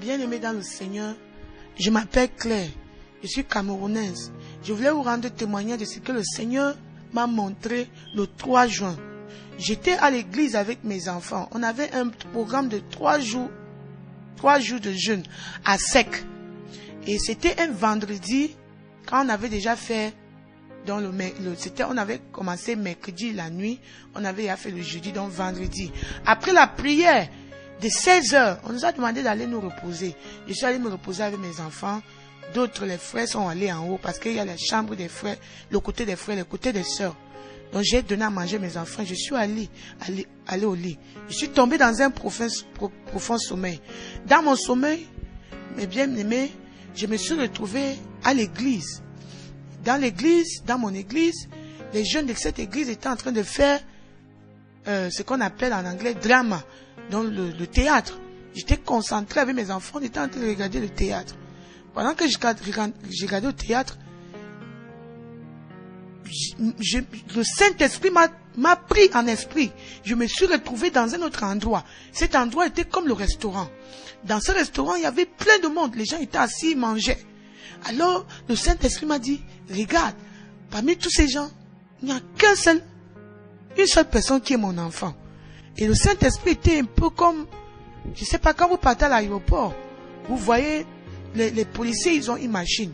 Bien-aimé dans le Seigneur, je m'appelle Claire. Je suis camerounaise. Je voulais vous rendre témoignage de ce que le Seigneur m'a montré le 3 juin. J'étais à l'église avec mes enfants. On avait un programme de trois jours, trois jours de jeûne à sec. Et c'était un vendredi quand on avait déjà fait dans le, c'était, on avait commencé mercredi la nuit, on avait fait le jeudi, donc vendredi. Après la prière de 16 heures, on nous a demandé d'aller nous reposer. Je suis allé me reposer avec mes enfants. D'autres, les frères sont allés en haut parce qu'il y a la chambre des frères, le côté des frères, le côté des sœurs. Donc j'ai donné à manger mes enfants. Je suis allé, allé, au lit. Je suis tombé dans un profond, profond sommeil. Dans mon sommeil, mes bien-aimés, je me suis retrouvé à l'église. Dans l'église, dans mon église, les jeunes de cette église étaient en train de faire euh, ce qu'on appelle en anglais drama, dans le, le théâtre. J'étais concentré avec mes enfants, on était en train de regarder le théâtre. Pendant que je regardais au théâtre, je, le Saint-Esprit m'a pris en esprit. Je me suis retrouvé dans un autre endroit. Cet endroit était comme le restaurant. Dans ce restaurant, il y avait plein de monde. Les gens étaient assis, ils mangeaient. Alors, le Saint-Esprit m'a dit, regarde, parmi tous ces gens, il n'y a qu'un seul, une seule personne qui est mon enfant. Et le Saint-Esprit était un peu comme, je ne sais pas, quand vous partez à l'aéroport, vous voyez, les, policiers, ils ont une machine.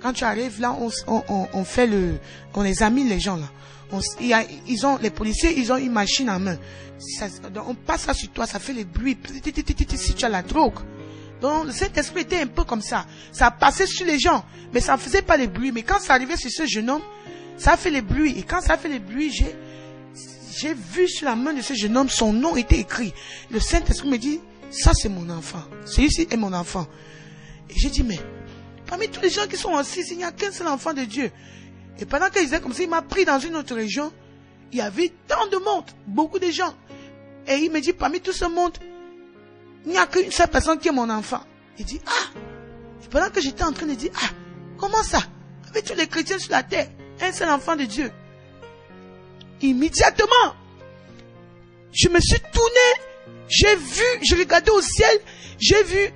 Quand tu arrives là, on, fait le, on examine les gens là. Ils ont, les policiers, ils ont une machine en main. On passe ça sur toi, ça fait les bruits. Si tu as la drogue. Donc, cet esprit était un peu comme ça. Ça passait sur les gens, mais ça ne faisait pas les bruits. Mais quand ça arrivait sur ce jeune homme, ça fait les bruits. Et quand ça fait les bruits, j'ai, j'ai vu sur la main de ce jeune homme, son nom était écrit. Le Saint-Esprit me dit, ça c'est mon enfant. Celui-ci est mon enfant. Et j'ai dit, mais Parmi tous les gens qui sont assis, il n'y a qu'un seul enfant de Dieu. Et pendant qu'il disait comme ça, il m'a pris dans une autre région. Il y avait tant de monde, beaucoup de gens. Et il me dit, parmi tout ce monde, il n'y a qu'une seule personne qui est mon enfant. Il dit, ah. Pendant que j'étais en train de dire, ah, comment ça? Avec tous les chrétiens sur la terre, un seul enfant de Dieu. Immédiatement, je me suis tourné, j'ai vu, je regardais au ciel, j'ai vu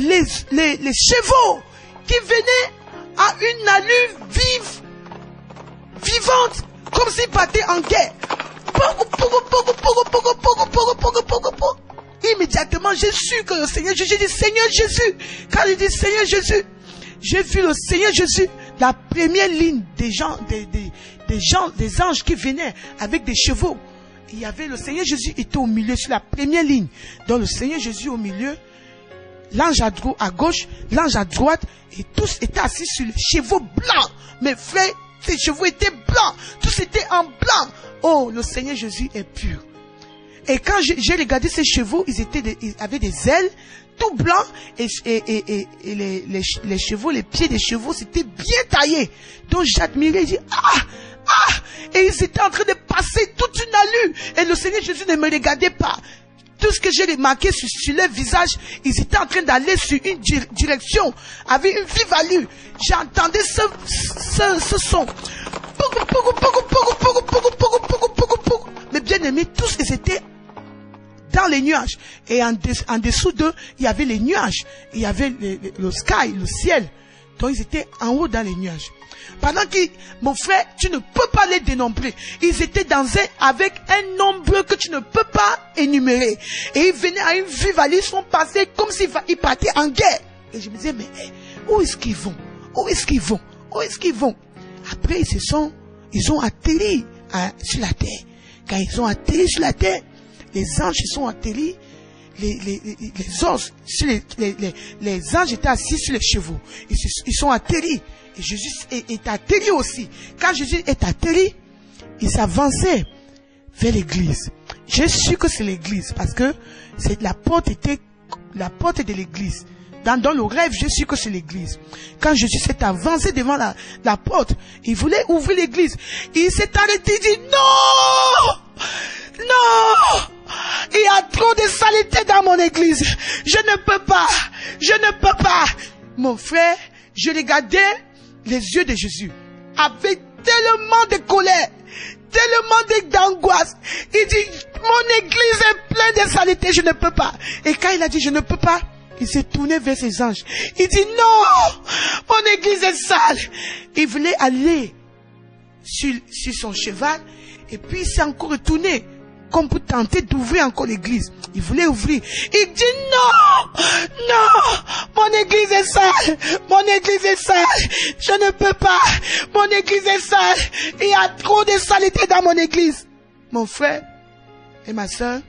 les, les, chevaux qui venait à une allure vive, vivante, comme s'il partait en guerre. Immédiatement, j'ai su que le Seigneur Jésus, j'ai dit Seigneur Jésus. Quand il dit Seigneur Jésus, j'ai vu le Seigneur Jésus, la première ligne des gens, des, des, des gens, des anges qui venaient avec des chevaux. Il y avait le Seigneur Jésus était au milieu sur la première ligne. Donc le Seigneur Jésus au milieu, l'ange à, à gauche, l'ange à droite, et tous étaient assis sur les chevaux blancs. Mes frères, ces chevaux étaient blancs. Tous étaient en blanc. Oh, le Seigneur Jésus est pur. Et quand j'ai regardé ces chevaux, ils, étaient ils avaient des ailes tout blancs et, et, et, les, les, chevaux, les pieds des chevaux, c'était bien taillé. Donc j'admirais, j'ai dit, ah, ah, et ils étaient en train de passer toute une allure. Et le Seigneur Jésus ne me regardait pas tout ce que j'ai remarqué sur, sur, leur visage, ils étaient en train d'aller sur une direction avec une vive allure. J'entendais ce, ce, ce son. Mais bien aimés, tous ils étaient dans les nuages. Et en, dessous d'eux, il y avait les nuages. Il y avait le, sky, le ciel. Donc ils étaient en haut dans les nuages. Pendant que, mon frère, tu ne peux pas les dénombrer. Ils étaient dans un, avec un nombre que tu ne peux pas énumérer. Et ils venaient à une vive ils sont passés comme s'ils partaient en guerre. Et je me disais, mais eh, où est-ce qu'ils vont? Où est-ce qu'ils vont? Où est-ce qu'ils vont? Après, ils se sont, ils ont atterri sur la terre. Quand ils ont atterri sur la terre, les anges sont atterris les, les, les, os, les, les, les, anges étaient assis sur les chevaux. Ils, ils sont atterris. Et Jésus est, est atterri aussi. Quand Jésus est atterri, il s'avançait vers l'église. Je suis que c'est l'église parce que c'est la porte était la porte de l'église. Dans, dans, le rêve, je suis que c'est l'église. Quand Jésus s'est avancé devant la, la porte, il voulait ouvrir l'église. Il s'est arrêté, il dit non! Non! Dans mon église. Je ne peux pas. Je ne peux pas. Mon frère, je regardais les yeux de Jésus avec tellement de colère, tellement d'angoisse. Il dit, mon église est pleine de saleté, je ne peux pas. Et quand il a dit, je ne peux pas, il s'est tourné vers ses anges. Il dit non, mon église est sale. Il voulait aller sur, sur son cheval et puis il s'est encore retourné comme pour tenter d'ouvrir encore l'église. Il voulait ouvrir. Il dit non, non, mon église est sale, mon église est sale, je ne peux pas, mon église est sale, il y a trop de saleté dans mon église. Mon frère et ma soeur,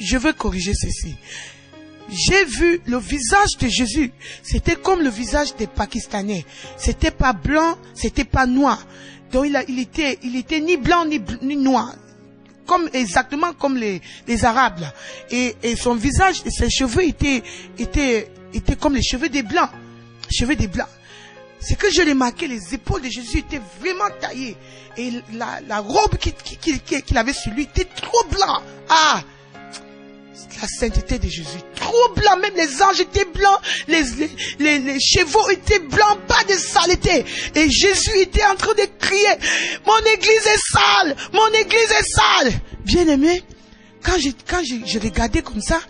je veux corriger ceci. J'ai vu le visage de Jésus. C'était comme le visage des Pakistanais. C'était pas blanc, c'était pas noir. Donc il, a, était, il était ni blanc ni noir. Comme, exactement comme les, les Arabes, là. Et, et son visage et ses cheveux étaient, étaient, étaient comme les cheveux des Blancs. Cheveux des Blancs. C'est que je marqué, les épaules de Jésus étaient vraiment taillées. Et la, la robe qu'il qui, qui, qui, avait sur lui était trop blanc. Ah! La sainteté de Jésus. Trop blanc, même les anges étaient blancs, les, les, les, chevaux étaient blancs, pas de saleté. Et Jésus était en train de crier, mon église est sale, mon église est sale. Bien aimé, quand j'ai, quand j'ai regardé comme ça,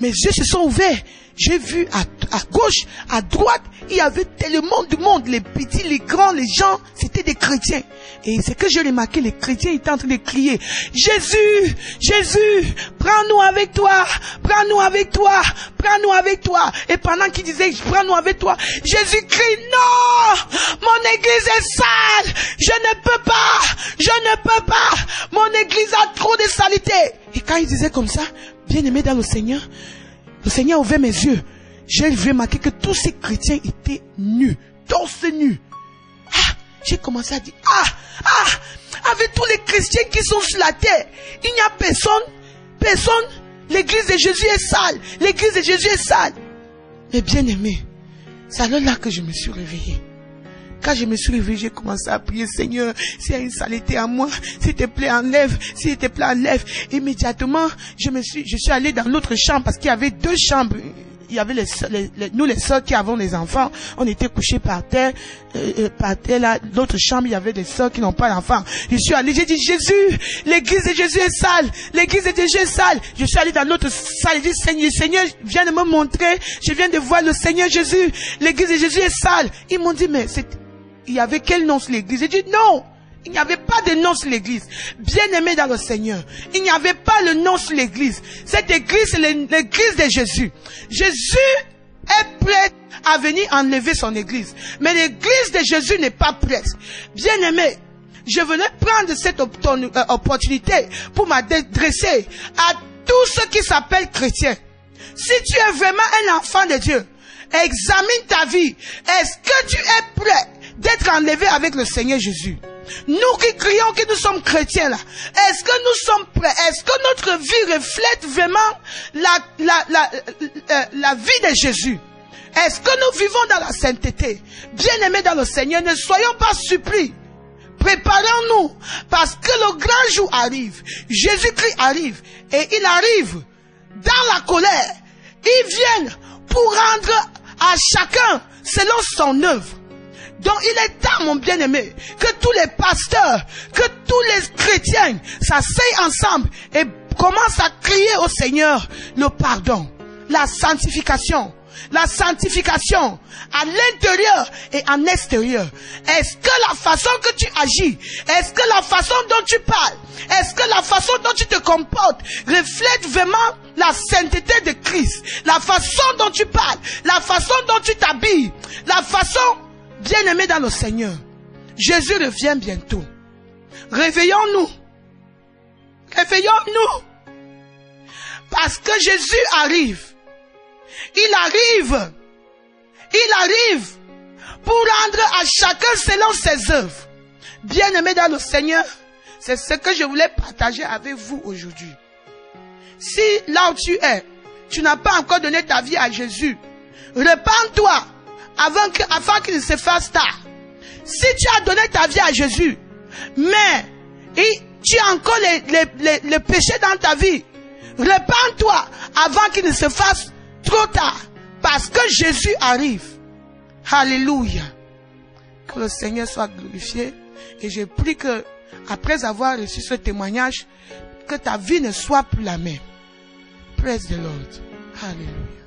mes yeux se sont ouverts. J'ai vu à, à, gauche, à droite, il y avait tellement de monde, les petits, les grands, les gens, c'était des chrétiens. Et c'est que je l'ai marqué, les chrétiens étaient en train de crier, Jésus, Jésus, prends-nous avec toi, prends-nous avec toi, prends-nous avec toi. Et pendant qu'ils disaient, prends-nous avec toi, Jésus crie, non, mon église est sale, je ne peux pas, je ne peux pas, mon église a trop de saleté. Et quand il disait comme ça, bien aimé dans le Seigneur, le Seigneur a mes yeux. J'ai remarqué que tous ces chrétiens étaient nus, torse nus. Ah, j'ai commencé à dire, ah, ah, avec tous les chrétiens qui sont sur la terre, il n'y a personne, personne, l'église de Jésus est sale, l'église de Jésus est sale. Mais bien aimé, c'est alors là que je me suis réveillé. Quand je me suis réveillé, j'ai commencé à prier, Seigneur, s'il y a une saleté à moi, s'il te plaît, enlève, s'il te plaît, enlève. Immédiatement, je me suis, je suis allé dans l'autre chambre parce qu'il y avait deux chambres il y avait les, les, nous les soeurs qui avons les enfants, on était couchés par terre, euh, euh par terre là, l'autre chambre, il y avait des soeurs qui n'ont pas d'enfants. Je suis allé, j'ai dit Jésus, l'église de Jésus est sale, l'église de Jésus est sale. Je suis allé dans l'autre salle, j'ai dit Seigneur, Seigneur, viens de me montrer, je viens de voir le Seigneur Jésus, l'église de Jésus est sale. Ils m'ont dit mais c'est, il y avait quel nom sur l'église? J'ai dit non. Il n'y avait pas de nom sur l'église. Bien aimé dans le Seigneur. Il n'y avait pas le nom sur l'église. Cette église, c'est l'église de Jésus. Jésus est prêt à venir enlever son église. Mais l'église de Jésus n'est pas prête. Bien aimé, je venais prendre cette euh, opportunité pour m'adresser à tous ceux qui s'appellent chrétiens. Si tu es vraiment un enfant de Dieu, examine ta vie. Est-ce que tu es prêt d'être enlevé avec le Seigneur Jésus? Nous qui crions que nous sommes chrétiens là, est-ce que nous sommes prêts? Est-ce que notre vie reflète vraiment la, la, la, euh, la, vie de Jésus? Est-ce que nous vivons dans la sainteté? Bien-aimés dans le Seigneur, ne soyons pas surpris. Préparons-nous parce que le grand jour arrive. Jésus-Christ arrive et il arrive dans la colère. Il vient pour rendre à chacun selon son œuvre. Donc il est temps, mon bien-aimé, que tous les pasteurs, que tous les chrétiens s'asseyent ensemble et commencent à crier au Seigneur le pardon, la sanctification, la sanctification à l'intérieur et en extérieur. Est-ce que la façon que tu agis, est-ce que la façon dont tu parles, est-ce que la façon dont tu te comportes reflète vraiment la sainteté de Christ, la façon dont tu parles, la façon dont tu t'habilles, la façon Bien-aimés dans le Seigneur, Jésus revient bientôt. Réveillons-nous. Réveillons-nous. Parce que Jésus arrive. Il arrive. Il arrive pour rendre à chacun selon ses œuvres. Bien-aimés dans le Seigneur, c'est ce que je voulais partager avec vous aujourd'hui. Si là où tu es, tu n'as pas encore donné ta vie à Jésus, repends-toi avant que, afin qu'il se fasse tard. Si tu as donné ta vie à Jésus, mais tu as encore les, les, les, péchés dans ta vie, repends-toi avant qu'il ne se fasse trop tard. Parce que Jésus arrive. Alléluia. Que le Seigneur soit glorifié. Et je prie que, après avoir reçu ce témoignage, que ta vie ne soit plus la même. Praise the Lord. Alléluia.